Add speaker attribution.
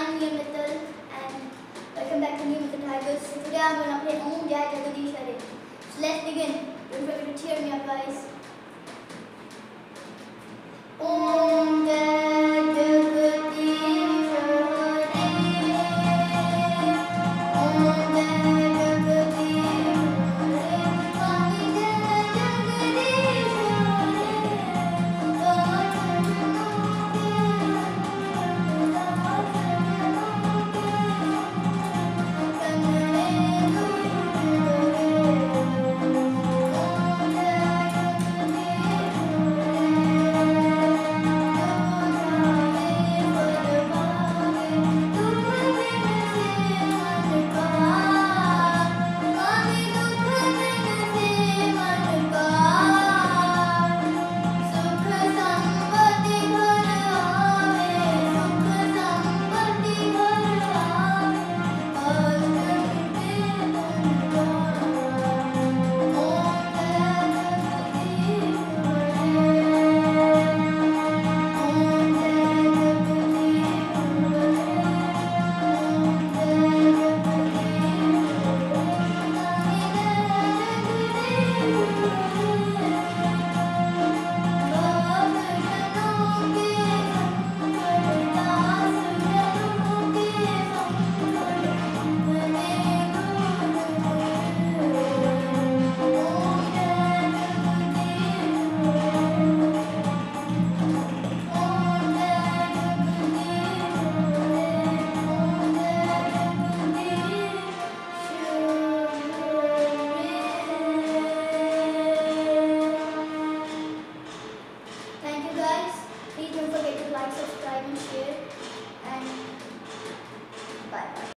Speaker 1: I'm Niyam Mittal and welcome back to me with the Tigers. So today I'm gonna play Om Jai Jagadish Hare. So let's begin. Don't forget to cheer me up guys.